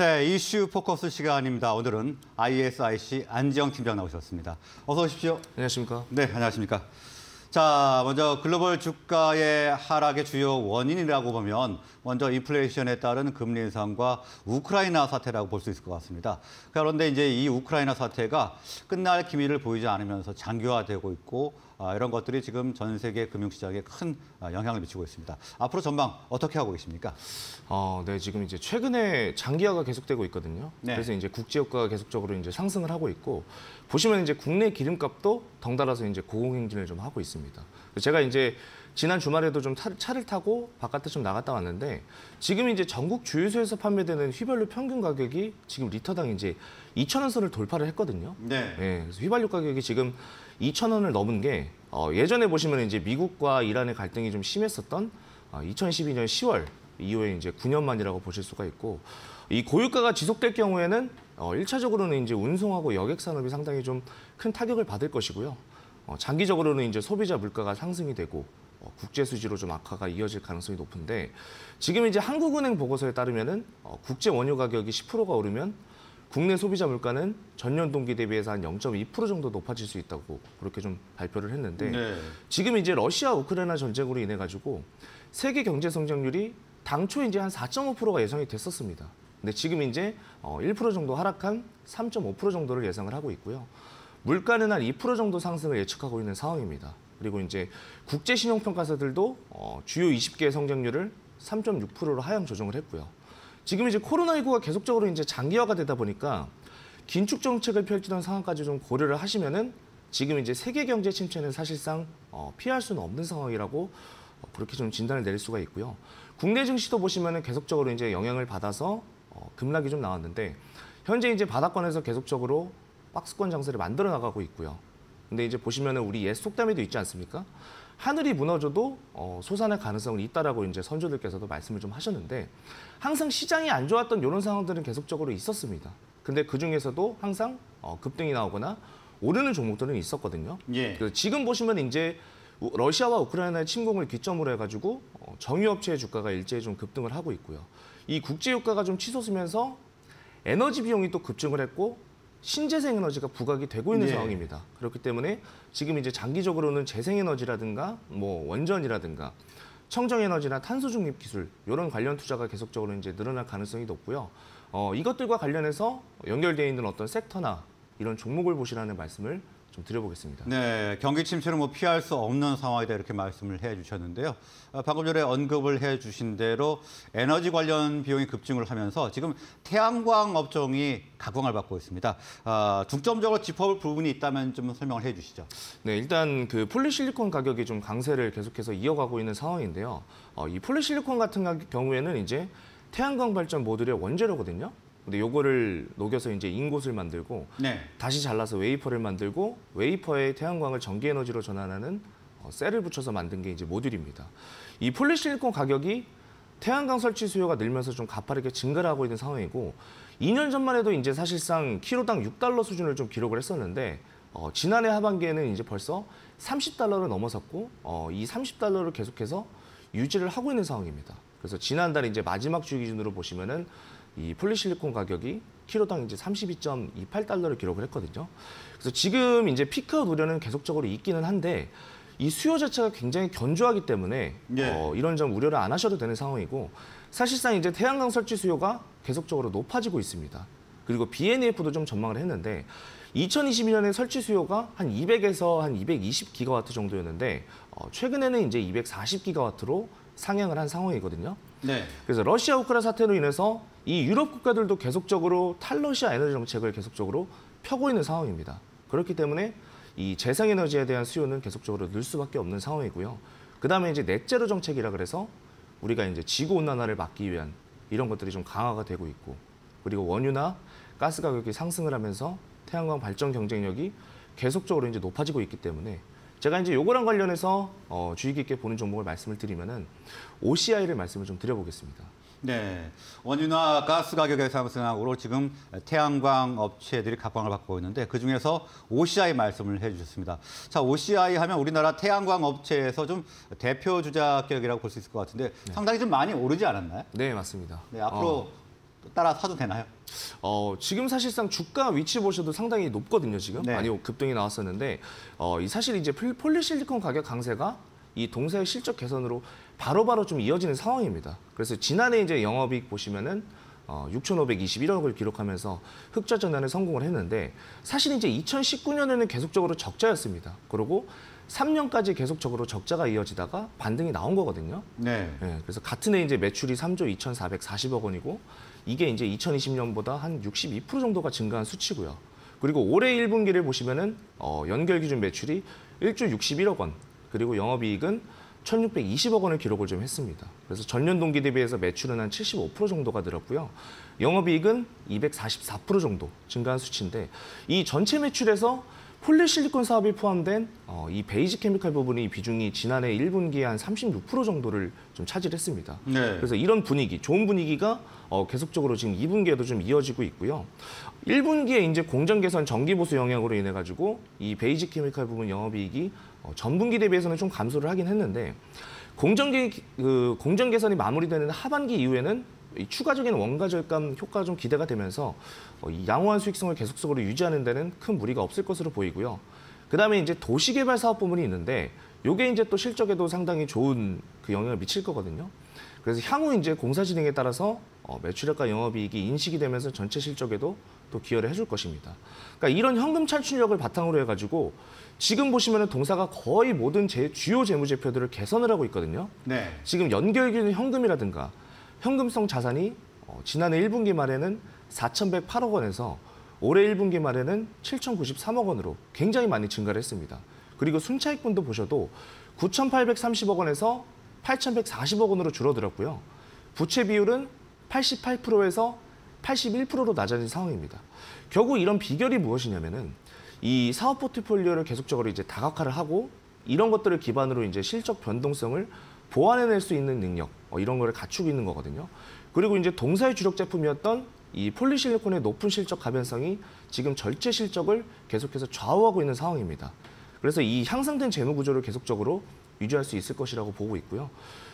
네, 이슈 포커스 시간입니다. 오늘은 ISIC 안지영 팀장 나오셨습니다. 어서 오십시오. 안녕하십니까? 네, 안녕하십니까. 자, 먼저 글로벌 주가의 하락의 주요 원인이라고 보면 먼저 인플레이션에 따른 금리 인상과 우크라이나 사태라고 볼 수 있을 것 같습니다. 그런데 이제 이 우크라이나 사태가 끝날 기미를 보이지 않으면서 장기화되고 있고 아, 이런 것들이 지금 전 세계 금융시장에 큰 아, 영향을 미치고 있습니다. 앞으로 전망 어떻게 하고 계십니까? 어, 네, 지금 이제 최근에 장기화가 계속되고 있거든요. 네. 그래서 이제 국제유가가 계속적으로 이제 상승을 하고 있고 보시면 이제 국내 기름값도 덩달아서 이제 고공행진을 좀 하고 있습니다. 제가 이제 지난 주말에도 좀 차, 차를 타고 바깥에 좀 나갔다 왔는데 지금 이제 전국 주유소에서 판매되는 휘발유 평균 가격이 지금 리터당 이제 2천 원 선을 돌파를 했거든요. 네. 예, 그래서 휘발유 가격이 지금 2천 원을 넘은 게 어, 예전에 보시면 이제 미국과 이란의 갈등이 좀 심했었던 어, 2012년 10월 이후에 이제 9년 만이라고 보실 수가 있고 이 고유가가 지속될 경우에는 어, 1차적으로는 이제 운송하고 여객 산업이 상당히 좀 큰 타격을 받을 것이고요. 어, 장기적으로는 이제 소비자 물가가 상승이 되고 어, 국제 수지로 좀 악화가 이어질 가능성이 높은데 지금 이제 한국은행 보고서에 따르면은 어, 국제 원유 가격이 10%가 오르면 국내 소비자 물가는 전년 동기 대비해서 한 0.2% 정도 높아질 수 있다고 그렇게 좀 발표를 했는데 네. 지금 이제 러시아 우크라이나 전쟁으로 인해 가지고 세계 경제 성장률이 당초 이제 한 4.5%가 예상이 됐었습니다. 근데 지금 이제 어, 1% 정도 하락한 3.5% 정도를 예상을 하고 있고요. 물가는 한 2% 정도 상승을 예측하고 있는 상황입니다. 그리고 이제 국제 신용평가사들도 어, 주요 20개의 성장률을 3.6%로 하향 조정을 했고요. 지금 이제 코로나19가 계속적으로 이제 장기화가 되다 보니까 긴축 정책을 펼치던 상황까지 좀 고려를 하시면은 지금 이제 세계 경제 침체는 사실상 어, 피할 수는 없는 상황이라고 어, 그렇게 좀 진단을 내릴 수가 있고요. 국내 증시도 보시면은 계속적으로 이제 영향을 받아서 어, 급락이 좀 나왔는데 현재 이제 바닥권에서 계속적으로 박스권 장세를 만들어 나가고 있고요. 근데 이제 보시면은 우리 옛 속담에도 있지 않습니까? 하늘이 무너져도 어, 솟아날 가능성은 있다라고 이제 선조들께서도 말씀을 좀 하셨는데 항상 시장이 안 좋았던 이런 상황들은 계속적으로 있었습니다. 근데 그 중에서도 항상 어, 급등이 나오거나 오르는 종목들은 있었거든요. 예. 지금 보시면 이제 우- 러시아와 우크라이나의 침공을 기점으로 해가지고 어, 정유업체의 주가가 일제히 좀 급등을 하고 있고요. 이 국제유가가 좀 치솟으면서 에너지 비용이 또 급증을 했고 신재생 에너지가 부각이 되고 있는 네. 상황입니다. 그렇기 때문에 지금 이제 장기적으로는 재생 에너지라든가 뭐 원전이라든가 청정 에너지나 탄소 중립 기술 이런 관련 투자가 계속적으로 이제 늘어날 가능성이 높고요. 어, 이것들과 관련해서 연결되어 있는 어떤 섹터나 이런 종목을 보시라는 말씀을 좀 드려보겠습니다. 네, 경기 침체는 뭐 피할 수 없는 상황이다 이렇게 말씀을 해주셨는데요. 아, 방금 전에 언급을 해주신 대로 에너지 관련 비용이 급증을 하면서 지금 태양광 업종이 각광을 받고 있습니다. 아, 중점적으로 짚어볼 부분이 있다면 좀 설명을 해주시죠. 네, 일단 그 폴리실리콘 가격이 좀 강세를 계속해서 이어가고 있는 상황인데요. 어, 이 폴리실리콘 같은 가- 경우에는 이제 태양광 발전 모듈의 원재료거든요. 근데 요거를 녹여서 이제 잉곳을 만들고 네, 다시 잘라서 웨이퍼를 만들고 웨이퍼에 태양광을 전기 에너지로 전환하는 어, 셀을 붙여서 만든 게 이제 모듈입니다. 이 폴리실리콘 가격이 태양광 설치 수요가 늘면서 좀 가파르게 증가를 하고 있는 상황이고 2년 전만 해도 이제 사실상 키로당 6달러 수준을 좀 기록을 했었는데 어, 지난해 하반기에는 이제 벌써 30달러를 넘어섰고 어, 이 30달러를 계속해서 유지를 하고 있는 상황입니다. 그래서 지난달 이제 마지막 주 기준으로 보시면은 이 폴리실리콘 가격이 키로당 이제 32.28달러를 기록을 했거든요. 그래서 지금 이제 피크아웃 우려는 계속적으로 있기는 한데 이 수요 자체가 굉장히 견조하기 때문에 예. 어, 이런 점 우려를 안 하셔도 되는 상황이고 사실상 이제 태양광 설치 수요가 계속적으로 높아지고 있습니다. 그리고 BNEF도 좀 전망을 했는데 2022년에 설치 수요가 한 200에서 한 220기가와트 정도였는데 어, 최근에는 이제 240기가와트로 상향을 한 상황이거든요. 네, 그래서 러시아 우크라 사태로 인해서 이 유럽 국가들도 계속적으로 탈러시아 에너지 정책을 계속적으로 펴고 있는 상황입니다. 그렇기 때문에 이 재생 에너지에 대한 수요는 계속적으로 늘 수밖에 없는 상황이고요. 그다음에 이제 넷제로 정책이라 그래서 우리가 이제 지구 온난화를 막기 위한 이런 것들이 좀 강화가 되고 있고 그리고 원유나 가스 가격이 상승을 하면서 태양광 발전 경쟁력이 계속적으로 이제 높아지고 있기 때문에 제가 이제 요거랑 관련해서 어, 주의 깊게 보는 종목을 말씀을 드리면은 OCI를 말씀을 좀 드려보겠습니다. 네. 원유나 가스 가격의 상승으로 지금 태양광 업체들이 각광을 받고 있는데 그중에서 OCI 말씀을 해주셨습니다. 자, OCI 하면 우리나라 태양광 업체에서 좀 대표 주자 격이라고 볼 수 있을 것 같은데 상당히 좀 많이 오르지 않았나요? 네, 맞습니다. 네, 앞으로 어, 따라 사도 되나요? 어, 지금 사실상 주가 위치 보셔도 상당히 높거든요, 지금. 네. 많이 급등이 나왔었는데, 어, 이 사실 이제 폴- 폴리실리콘 가격 강세가 이 동사의 실적 개선으로 바로 바로 좀 이어지는 상황입니다. 그래서 지난해 이제 영업이익 보시면은 어, 6,521억을 기록하면서 흑자 전환에 성공을 했는데 사실 이제 2019년에는 계속적으로 적자였습니다. 그리고 3년까지 계속적으로 적자가 이어지다가 반등이 나온 거거든요. 네. 예, 그래서 같은 해 이제 매출이 3조 2,440억 원이고 이게 이제 2020년보다 한 62% 정도가 증가한 수치고요. 그리고 올해 1분기를 보시면은 어, 연결 기준 매출이 1조 61억 원, 그리고 영업이익은 1,620억 원을 기록을 좀 했습니다. 그래서 전년 동기 대비해서 매출은 한 75% 정도가 늘었고요. 영업이익은 244% 정도 증가한 수치인데 이 전체 매출에서 폴리실리콘 사업이 포함된 어, 이 Basic Chemical 부분이 비중이 지난해 1분기에 한 36% 정도를 좀 차지했습니다. 네. 그래서 이런 분위기, 좋은 분위기가 어, 계속적으로 지금 2분기에도 좀 이어지고 있고요. 1분기에 이제 공정 개선 정기 보수 영향으로 인해 가지고 이 basic chemical 부분 영업이익이 어, 전분기 대비해서는 좀 감소를 하긴 했는데 공정 개, 그 공정 개선이 마무리되는 하반기 이후에는 이 추가적인 원가 절감 효과가 좀 기대가 되면서 어, 이 양호한 수익성을 계속적으로 유지하는 데는 큰 무리가 없을 것으로 보이고요. 그다음에 이제 도시개발 사업 부분이 있는데 요게 이제 또 실적에도 상당히 좋은 그 영향을 미칠 거거든요. 그래서 향후 이제 공사 진행에 따라서 어, 매출액과 영업이익이 인식이 되면서 전체 실적에도 또 기여를 해줄 것입니다. 그러니까 이런 현금 창출력을 바탕으로 해가지고 지금 보시면은 동사가 거의 모든 제 주요 재무제표들을 개선을 하고 있거든요. 네. 지금 연결기준 현금이라든가 현금성 자산이 어, 지난해 1분기 말에는 4,108억 원에서 올해 1분기 말에는 7,093억 원으로 굉장히 많이 증가를 했습니다. 그리고 순차익분도 보셔도 9,830억 원에서 8,140억 원으로 줄어들었고요. 부채 비율은 88%에서 81%로 낮아진 상황입니다. 결국 이런 비결이 무엇이냐면은 이 사업 포트폴리오를 계속적으로 이제 다각화를 하고 이런 것들을 기반으로 이제 실적 변동성을 보완해낼 수 있는 능력 어, 이런 거를 갖추고 있는 거거든요. 그리고 이제 동사의 주력 제품이었던 이 폴리실리콘의 높은 실적 가변성이 지금 절제 실적을 계속해서 좌우하고 있는 상황입니다. 그래서 이 향상된 재무 구조를 계속적으로 유지할 수 있을 것이라고 보고 있고요.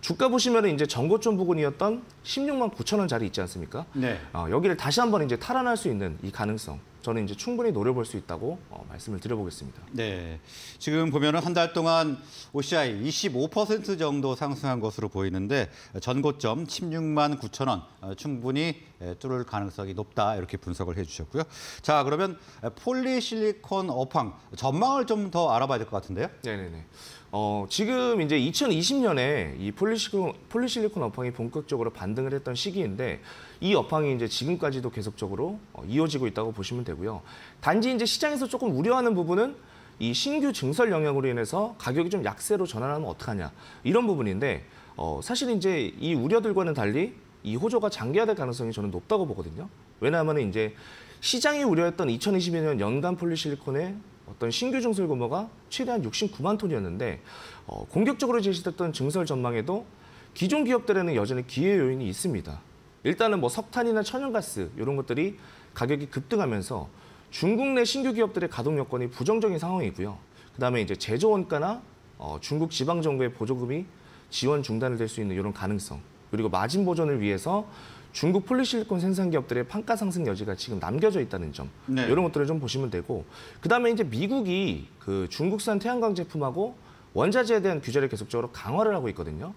주가 보시면은 이제 전고점 부근이었던 16만 9천 원짜리 있지 않습니까? 네. 어, 여기를 다시 한번 이제 탈환할 수 있는 이 가능성 저는 이제 충분히 노려볼 수 있다고 어, 말씀을 드려보겠습니다. 네. 지금 보면 은 한 달 동안 OCI 25% 정도 상승한 것으로 보이는데 전고점 16만 9천 원 어, 충분히 에, 뚫을 가능성이 높다 이렇게 분석을 해주셨고요. 자 그러면 폴리실리콘 업황 전망을 좀 더 알아봐야 될 것 같은데요. 네네네. 어, 지금 이제 2020년에 이 폴리 실리콘, 폴리실리콘 업황이 본격적으로 반등을 했던 시기인데 이 업황이 이제 지금까지도 계속적으로 어, 이어지고 있다고 보시면 되고요. 단지 이제 시장에서 조금 우려하는 부분은 이 신규 증설 영향으로 인해서 가격이 좀 약세로 전환하면 어떡하냐 이런 부분인데 어, 사실 이제 이 우려들과는 달리 이 호조가 장기화될 가능성이 저는 높다고 보거든요. 왜냐하면 이제 시장이 우려했던 2022년 연간 폴리실리콘의 어떤 신규 증설 규모가 최대 한 69만 톤이었는데 어, 공격적으로 제시됐던 증설 전망에도 기존 기업들에는 여전히 기회 요인이 있습니다. 일단은 뭐 석탄이나 천연가스 이런 것들이 가격이 급등하면서 중국 내 신규 기업들의 가동 여건이 부정적인 상황이고요. 그다음에 이제 제조 원가나 어, 중국 지방 정부의 보조금이 지원 중단이 될수 있는 이런 가능성 그리고 마진 보존을 위해서 중국 폴리실리콘 생산 기업들의 판가 상승 여지가 지금 남겨져 있다는 점 네. 이런 것들을 좀 보시면 되고 그다음에 이제 미국이 그 중국산 태양광 제품하고 원자재에 대한 규제를 계속적으로 강화를 하고 있거든요.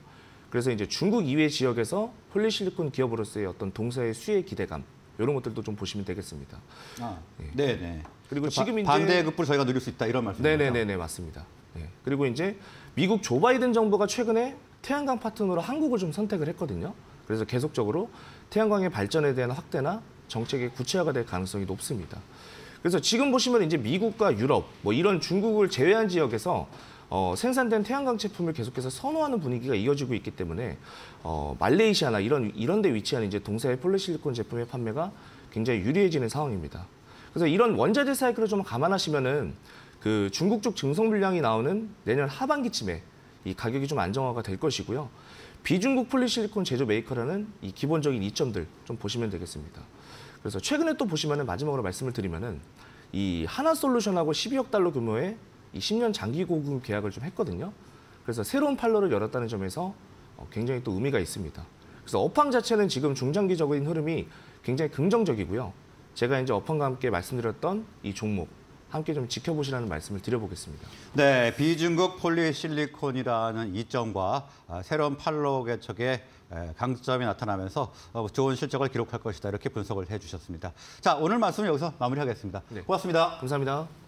그래서 이제 중국 이외 지역에서 폴리실리콘 기업으로서의 어떤 동사의 수혜 기대감 이런 것들도 좀 보시면 되겠습니다. 아, 네, 네. 그리고 바- 지금 이제 반대의 급부를 저희가 누릴 수 있다 이런 말씀이죠. 네네네 네 맞습니다. 네. 그리고 이제 미국 조 바이든 정부가 최근에 태양광 파트너로 한국을 좀 선택을 했거든요. 그래서 계속적으로 태양광의 발전에 대한 확대나 정책의 구체화가 될 가능성이 높습니다. 그래서 지금 보시면 이제 미국과 유럽 뭐 이런 중국을 제외한 지역에서 어, 생산된 태양광 제품을 계속해서 선호하는 분위기가 이어지고 있기 때문에 어, 말레이시아나 이런 이런 데 위치한 이제 동사의 폴리실리콘 제품의 판매가 굉장히 유리해지는 상황입니다. 그래서 이런 원자재 사이클을 좀 감안하시면은 그 중국 쪽 증설 물량이 나오는 내년 하반기쯤에 이 가격이 좀 안정화가 될 것이고요. 비중국 폴리실리콘 제조 메이커라는 이 기본적인 이점들 좀 보시면 되겠습니다. 그래서 최근에 또 보시면은 마지막으로 말씀을 드리면은 이 한화 솔루션하고 12억 달러 규모의 이 10년 장기 공급 계약을 좀 했거든요. 그래서 새로운 판로를 열었다는 점에서 어, 굉장히 또 의미가 있습니다. 그래서 업황 자체는 지금 중장기적인 흐름이 굉장히 긍정적이고요. 제가 이제 어펀과 함께 말씀드렸던 이 종목 함께 좀 지켜보시라는 말씀을 드려보겠습니다. 네, 비중국 폴리실리콘이라는 이점과 아, 새로운 팔로우 개척의 에, 강점이 나타나면서 어, 좋은 실적을 기록할 것이다 이렇게 분석을 해주셨습니다. 자, 오늘 말씀 여기서 마무리하겠습니다. 네. 고맙습니다. 감사합니다.